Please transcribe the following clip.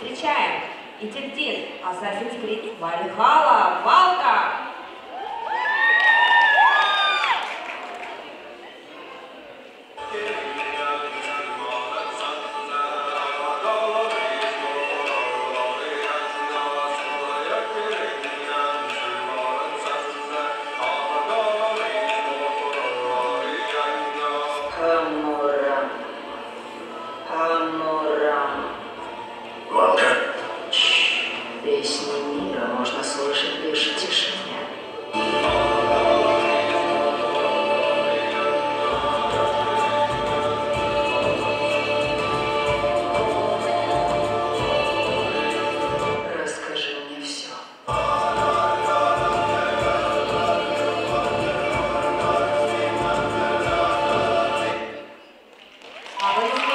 Встречаем. Assassin's Creed Valhalla, Валка! Песни мира можно слышать лишь в тишине. Thank you.